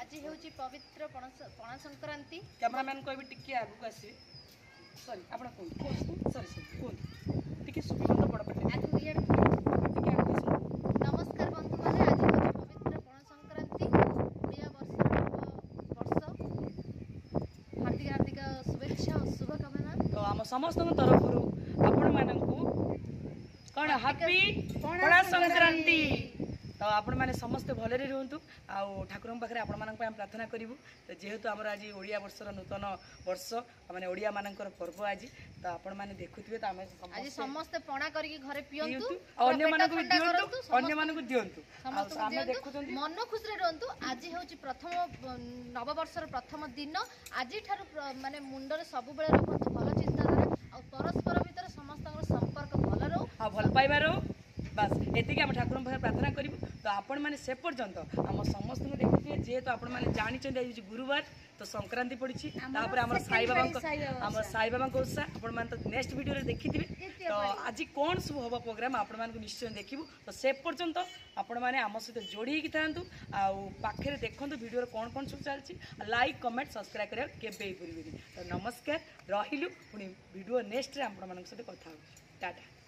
ଆଜି ହେଉଛି ପବିତ୍ର পণ সংক্রান্তি ক্যামেরাম্যান কবি টিকি আগুক আসবে সরি আপনার কুহ সরি সরি কুহ টিকি সুবিধা বড় পড়ে আজ ইয়ার নমস্কার বন্ধুমানে আজ হচ্ছে পবিত্র পণ সংক্রান্তি ওড়িয়া বর্ষ বর্ষ হার্দিক হার্দিক শুভেচ্ছা ও শুভকামনা তো আম সমস্ত তরফর আপন মানুষ কোণ হ্যাপি ତ ଆପଣମାନେ ସମସ୍ତେ ଭଲରେ ରୁହନ୍ତୁ ଆଉ ଠାକୁରଙ୍କ ପାଖରେ ଆପଣମାନଙ୍କ ପାଇଁ ଆମେ ପ୍ରାର୍ଥନା କରିବୁ ତ ଯେହେତୁ ଆମର ଆଜି ଓଡ଼ିଆ ବର୍ଷର ନୂତନ ବର୍ଷ ମାନେ ଓଡ଼ିଆମାନଙ୍କର ପର୍ବ ଆଜି ତ ଆପଣମାନେ ଦେଖୁଥିବେ ତ ଆମେ ଆଜି ସମସ୍ତେ ପଣା କରିକି ଘରେ ପିଅନ୍ତୁ ଅନ୍ୟମାନଙ୍କୁ ଦିଅନ୍ତୁ ଅନ୍ୟମାନଙ୍କୁ ଦିଅନ୍ତୁ ମନ ଖୁସିରେ ରୁହନ୍ତୁ ଆଜି ହେଉଛି ପ୍ରଥମ ନବବର୍ଷର ପ୍ରଥମ ଦିନ ଆଜିଠାରୁ ମାନେ ମୁଣ୍ଡରେ ସବୁବେଳେ ରୁହନ୍ତୁ ଭଲ ଚିନ୍ତାଧାରା ଆଉ ପରସ୍ପର ଭିତରେ ସମସ୍ତଙ୍କର ସମ୍ପର୍କ ଭଲ ରହୁ ଆଉ ଭଲ ପାଇବାରୁ বাস এটিকি আমি ঠাকুর পাখে প্রার্থনা করবু তো আপন মানে সে পর্যন্ত আমার সমস্ত দেখুথিবে যেহেতু আপন মানে জাঁচান আজ হচ্ছে গুরুবার তো সংক্রান্তি পড়ছি তাপরে আমার সাই বাবা আমার সাই বাবা ওষা আপন মানে তো নেক্সট ভিডিওরে দেখিথিবে তো আজ কোণ সব হব প্রোগ্রাম আপন মানুষ নিশ্চয় দেখবু তো সে পর্যন্ত আপন মানে আমার সহ যোড়ি হয়ে থাকতু আখে দেখুন ভিডিওর কোণ কোণ সব চালছি লাইক কমেন্ট সবসক্রাইব করা কেবে ভুলবেনি তো নমস্কার রহিলু পুঁ ভিডিও নেক্সটরে আপনার সহ কথা হচ্ছে টাটা